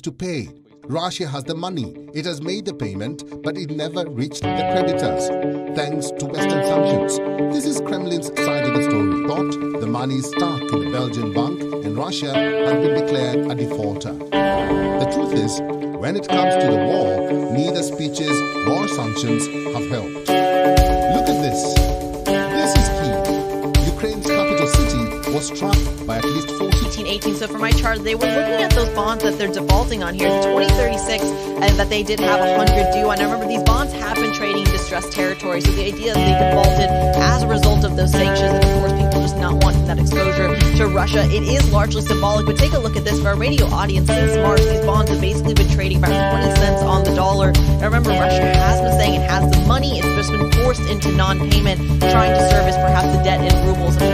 to pay. Russia has the money. It has made the payment, but it never reached the creditors, thanks to Western sanctions. This is Kremlin's side of the story. But the money is stuck in a Belgian bank, and Russia has been declared a defaulter. The truth is, when it comes to the war, neither speeches nor sanctions have helped. Look at. This was by at least 40 1818. So for my chart, they were looking at those bonds that they're defaulting on here, the 2036, and that they did have 100 due on. I remember these bonds have been trading in distressed territory. So the idea that they defaulted as a result of those sanctions, and of course people just not wanting that exposure to Russia, it is largely symbolic. But take a look at this for our radio audience. Since March, these bonds have basically been trading about 20 cents on the dollar. And remember, Russia has been saying it has the money. It's just been forced into non-payment, trying to service perhaps the debt in rubles. Of